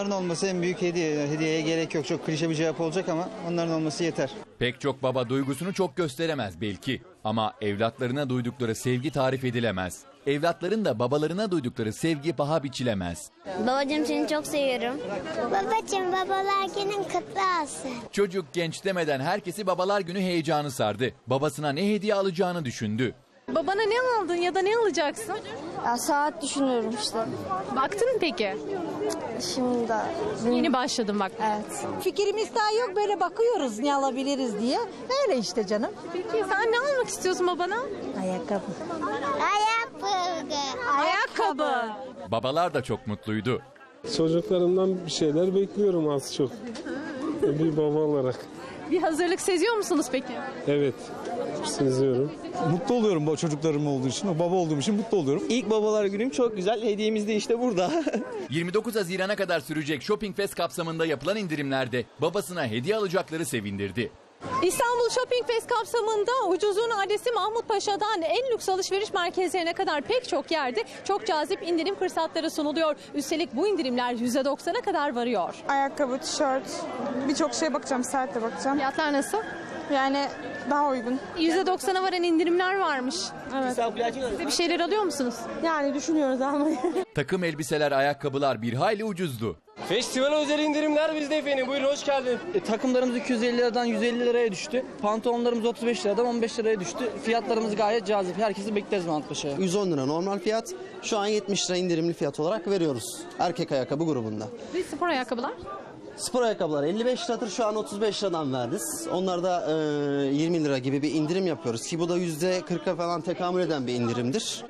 onların olması en büyük hediye. Hediyeye gerek yok. Çok klişe bir cevap olacak ama onların olması yeter. Pek çok baba duygusunu çok gösteremez belki. Ama evlatlarına duydukları sevgi tarif edilemez. Evlatların da babalarına duydukları sevgi paha biçilemez. Babacığım seni çok seviyorum. Babacığım babalar günün kutlu olsun. Çocuk genç demeden herkesi babalar günü heyecanı sardı. Babasına ne hediye alacağını düşündü. Babana ne aldın ya da ne alacaksın? Ya saat düşünüyorum işte. Baktın mı peki? Şimdi. Yeni başladım bak. Evet. Fikrimiz daha yok böyle bakıyoruz ne alabiliriz diye. Öyle işte canım. Peki sen ne almak istiyorsun babana? Ayakkabı. Ayakkabı. Ayakkabı. Babalar da çok mutluydu. Çocuklarımdan bir şeyler bekliyorum az çok. Bir baba olarak. Bir hazırlık seziyor musunuz peki? Evet, seziyorum. Mutlu oluyorum bu çocuklarım olduğu için, baba olduğum için mutlu oluyorum. İlk babalar günüm çok güzel. Hediyemiz de işte burada. 29 Haziran'a kadar sürecek Shopping Fest kapsamında yapılan indirimlerde babasına hediye alacakları sevindirdi. İstanbul Shopping Fest kapsamında ucuzluğun adresi Mahmut Paşa'dan en lüks alışveriş merkezlerine kadar pek çok yerde çok cazip indirim fırsatları sunuluyor. Üstelik bu indirimler %90'a kadar varıyor. Ayakkabı, tişört, birçok şeye bakacağım, saate bakacağım. Fiyatlar nasıl? Yani daha uygun. %90'a varan indirimler varmış. Evet. Size bir şeyler alıyor musunuz? Yani düşünüyoruz almayı. Takım elbiseler, ayakkabılar bir hayli ucuzdu. Festival özel indirimler bizde efendim. Buyurun hoş geldin. E, takımlarımız 250 liradan 150 liraya düştü. Pantolonlarımız 35 liradan 15 liraya düştü. Fiyatlarımız gayet cazip. Herkesi bekleriz Mahmutpaşa'ya. 110 lira normal fiyat. Şu an 70 lira indirimli fiyat olarak veriyoruz. Erkek ayakkabı grubunda. Ve spor ayakkabılar? Spor ayakkabılar 55 liradır şu an 35 liradan verdik. Onlar da e, 20 lira gibi bir indirim yapıyoruz ki bu da %40'a falan tekamül eden bir indirimdir.